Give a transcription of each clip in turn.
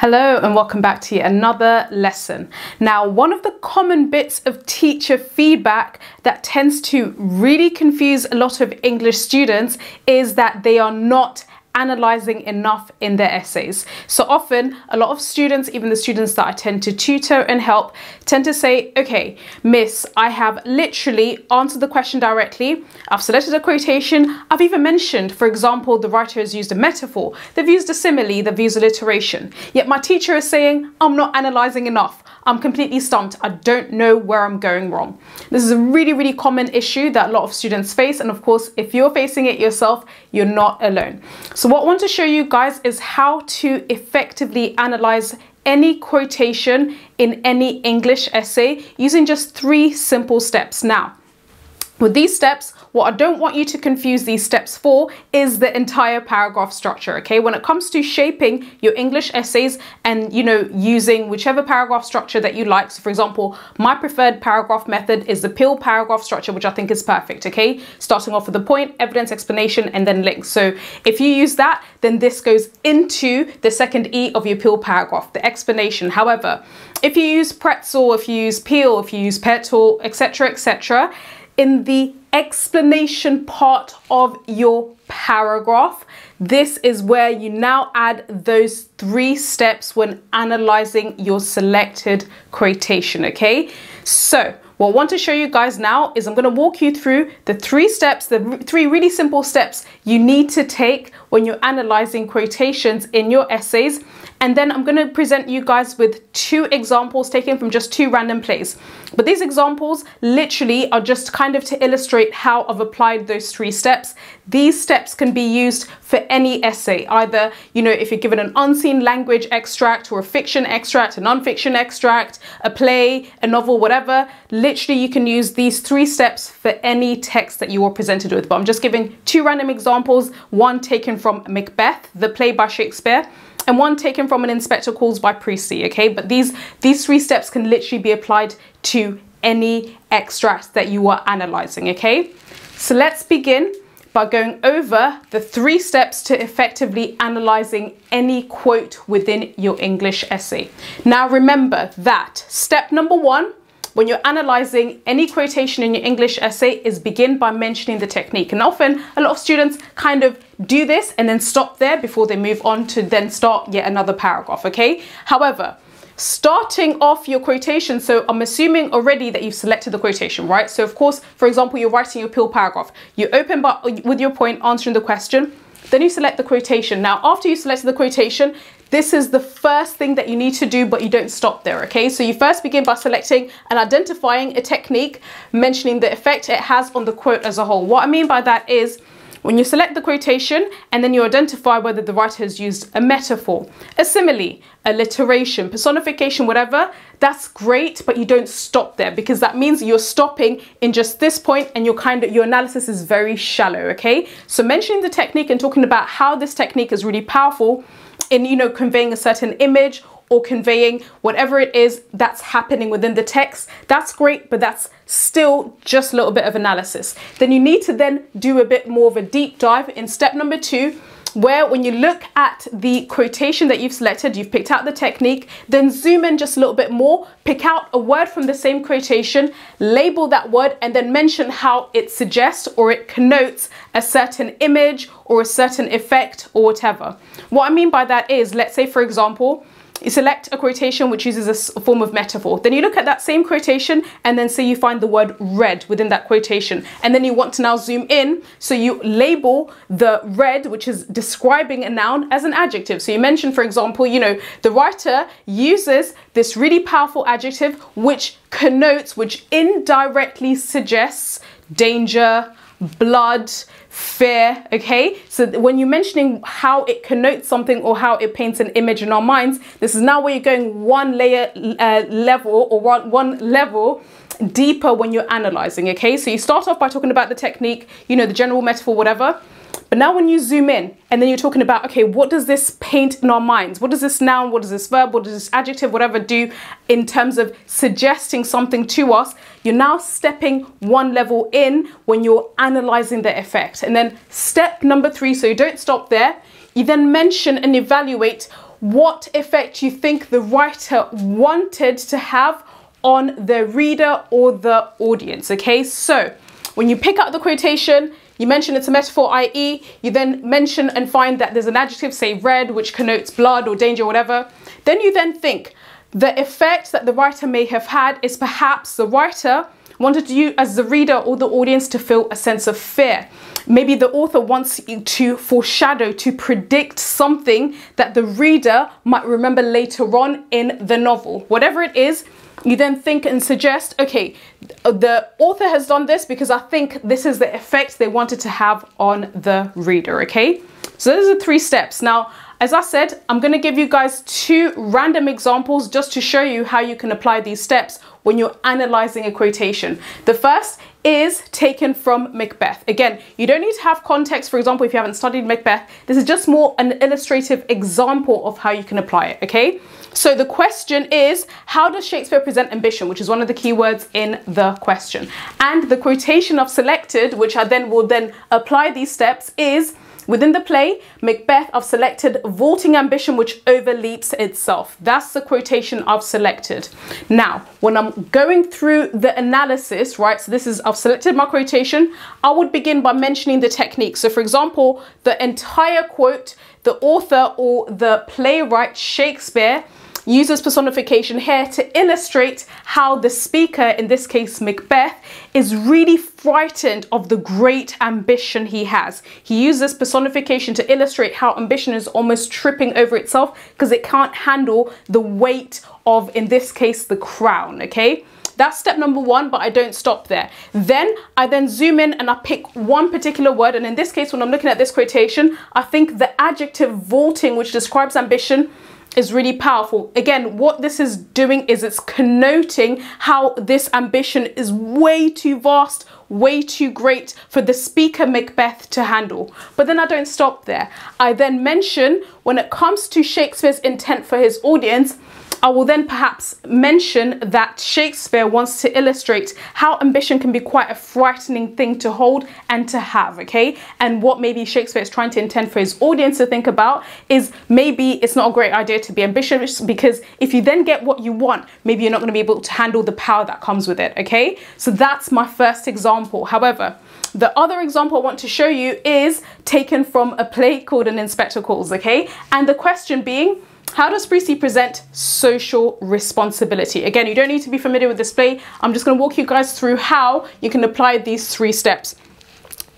Hello and welcome back to another lesson. Now, one of the common bits of teacher feedback that tends to really confuse a lot of English students is that they are not analyzing enough in their essays. So often, a lot of students, even the students that I tend to tutor and help, tend to say, okay, miss, I have literally answered the question directly, I've selected a quotation, I've even mentioned, for example, the writer has used a metaphor, they've used a simile, they've used alliteration, yet my teacher is saying, I'm not analyzing enough. I'm completely stumped. I don't know where I'm going wrong. This is a really, really common issue that a lot of students face. And of course, if you're facing it yourself, you're not alone. So what I want to show you guys is how to effectively analyze any quotation in any English essay using just three simple steps. Now, with these steps, what I don't want you to confuse these steps for is the entire paragraph structure, okay? When it comes to shaping your English essays and, you know, using whichever paragraph structure that you like. So for example, my preferred paragraph method is the Peel paragraph structure, which I think is perfect, okay? Starting off with the point, evidence, explanation, and then links. So if you use that, then this goes into the second E of your Peel paragraph, the explanation. However, if you use pretzel, if you use peel, if you use petal, etc., etc., in the explanation part of your paragraph. This is where you now add those three steps when analyzing your selected quotation, okay? So what I want to show you guys now is I'm going to walk you through the three steps, the three really simple steps you need to take when you're analyzing quotations in your essays. And then I'm going to present you guys with two examples taken from just two random plays. But these examples literally are just kind of to illustrate how I've applied those three steps. These steps can be used for any essay, either, you know, if you're given an unseen language extract or a fiction extract, a non-fiction extract, a play, a novel, whatever, literally you can use these three steps for any text that you are presented with. But I'm just giving two random examples, one taken from Macbeth, the play by Shakespeare, and one taken from an inspector calls by Priestley, okay? But these, these three steps can literally be applied to any extract that you are analyzing, okay? So let's begin by going over the three steps to effectively analyzing any quote within your English essay. Now remember that step number one when you're analyzing any quotation in your English essay is begin by mentioning the technique. And often a lot of students kind of do this and then stop there before they move on to then start yet another paragraph, okay? However, starting off your quotation, so I'm assuming already that you've selected the quotation, right? So of course, for example, you're writing your Peel paragraph. You open but with your point answering the question, then you select the quotation. Now, after you selected the quotation, this is the first thing that you need to do, but you don't stop there, okay? So you first begin by selecting and identifying a technique, mentioning the effect it has on the quote as a whole. What I mean by that is, when you select the quotation and then you identify whether the writer has used a metaphor, a simile, alliteration, personification, whatever, that's great, but you don't stop there because that means you're stopping in just this point and your kind of your analysis is very shallow, okay? So mentioning the technique and talking about how this technique is really powerful in, you know, conveying a certain image or conveying whatever it is that's happening within the text, that's great, but that's still just a little bit of analysis. Then you need to then do a bit more of a deep dive in step number two, where when you look at the quotation that you've selected, you've picked out the technique, then zoom in just a little bit more, pick out a word from the same quotation, label that word, and then mention how it suggests or it connotes a certain image or a certain effect or whatever. What I mean by that is, let's say for example, you select a quotation which uses a form of metaphor. Then you look at that same quotation and then say you find the word red within that quotation. And then you want to now zoom in. So you label the red, which is describing a noun, as an adjective. So you mention, for example, you know, the writer uses this really powerful adjective which connotes, which indirectly suggests danger, blood, fear, okay? So when you're mentioning how it connotes something or how it paints an image in our minds, this is now where you're going one layer uh, level or one, one level deeper when you're analyzing, okay? So you start off by talking about the technique, you know, the general metaphor, whatever. But now when you zoom in and then you're talking about, okay, what does this paint in our minds? What does this noun, what does this verb, what does this adjective, whatever do in terms of suggesting something to us? You're now stepping one level in when you're analyzing the effect. And then step number three, so you don't stop there, you then mention and evaluate what effect you think the writer wanted to have on the reader or the audience. Okay, so when you pick out the quotation, you mention it's a metaphor, i.e., you then mention and find that there's an adjective, say red, which connotes blood or danger or whatever. Then you then think the effect that the writer may have had is perhaps the writer wanted you as the reader or the audience to feel a sense of fear. Maybe the author wants you to foreshadow, to predict something that the reader might remember later on in the novel. Whatever it is, you then think and suggest, okay, the author has done this because I think this is the effect they wanted to have on the reader, okay? So those are three steps. Now, as I said, I'm going to give you guys two random examples just to show you how you can apply these steps when you're analyzing a quotation. The first is taken from Macbeth. Again, you don't need to have context, for example, if you haven't studied Macbeth. This is just more an illustrative example of how you can apply it, okay? So the question is, how does Shakespeare present ambition, which is one of the key words in the question. And the quotation of selected, which I then will then apply these steps, is Within the play, Macbeth of selected vaulting ambition which overleaps itself. That's the quotation I've selected. Now, when I'm Um, going through the analysis, right, so this is, I've selected my quotation, I would begin by mentioning the technique. So for example, the entire quote, the author or the playwright Shakespeare uses personification here to illustrate how the speaker, in this case Macbeth, is really frightened of the great ambition he has. He uses personification to illustrate how ambition is almost tripping over itself because it can't handle the weight of, in this case, the crown, okay? That's step number one, but I don't stop there. Then I then zoom in and I pick one particular word. And in this case, when I'm looking at this quotation, I think the adjective vaulting, which describes ambition, is really powerful. Again, what this is doing is it's connoting how this ambition is way too vast, way too great for the speaker Macbeth to handle. But then I don't stop there. I then mention when it comes to Shakespeare's intent for his audience, I will then perhaps mention that Shakespeare wants to illustrate how ambition can be quite a frightening thing to hold and to have, okay? And what maybe Shakespeare is trying to intend for his audience to think about is maybe it's not a great idea to be ambitious because if you then get what you want, maybe you're not going to be able to handle the power that comes with it, okay? So that's my first example. However, the other example I want to show you is taken from a play called An Inspector Calls, okay? And the question being, how does Priestley present social responsibility? Again, you don't need to be familiar with this play. I'm just going to walk you guys through how you can apply these three steps.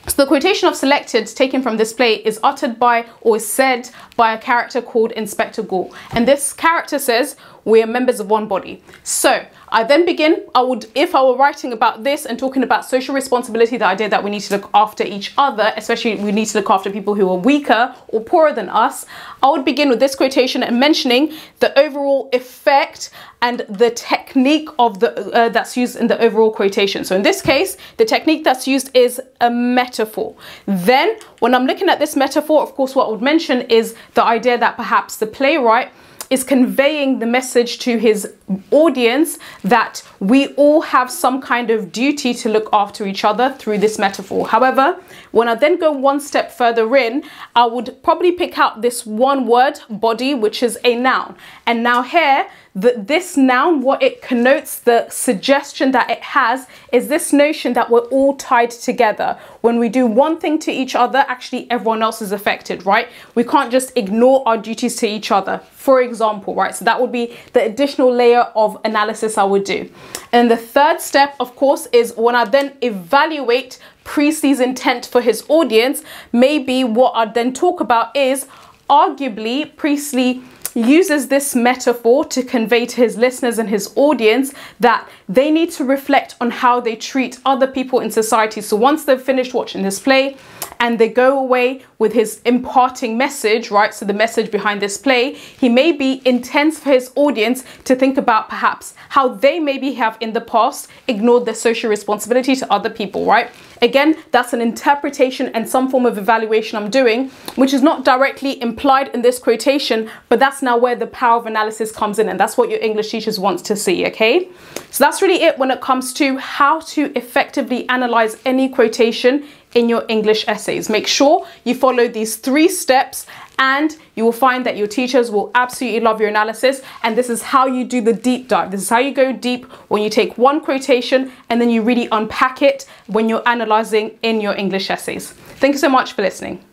So the quotation of selected taken from this play is uttered by or is said by a character called Inspector Goole. And this character says, we are members of one body. So I then begin, I would, if I were writing about this and talking about social responsibility, the idea that we need to look after each other, especially we need to look after people who are weaker or poorer than us, I would begin with this quotation and mentioning the overall effect and the technique of the uh, that's used in the overall quotation. So in this case, the technique that's used is a metaphor. Then when I'm looking at this metaphor, of course, what I would mention is the idea that perhaps the playwright is conveying the message to his audience that we all have some kind of duty to look after each other through this metaphor. However, when I then go one step further in, I would probably pick out this one word, body, which is a noun. And now here, that this noun, what it connotes, the suggestion that it has, is this notion that we're all tied together. When we do one thing to each other, actually everyone else is affected, right? We can't just ignore our duties to each other, for example, right? So that would be the additional layer of analysis I would do. And the third step, of course, is when I then evaluate Priestley's intent for his audience, maybe what I'd then talk about is arguably Priestley uses this metaphor to convey to his listeners and his audience that they need to reflect on how they treat other people in society. So once they've finished watching this play and they go away with his imparting message, right? So the message behind this play, he may be intense for his audience to think about perhaps how they maybe have in the past ignored their social responsibility to other people, right? Again, that's an interpretation and some form of evaluation I'm doing, which is not directly implied in this quotation, but that's now where the power of analysis comes in. And that's what your English teachers want to see, okay? So that's really it when it comes to how to effectively analyze any quotation in your English essays. Make sure you follow these three steps and you will find that your teachers will absolutely love your analysis and this is how you do the deep dive. This is how you go deep when you take one quotation and then you really unpack it when you're analyzing in your English essays. Thank you so much for listening.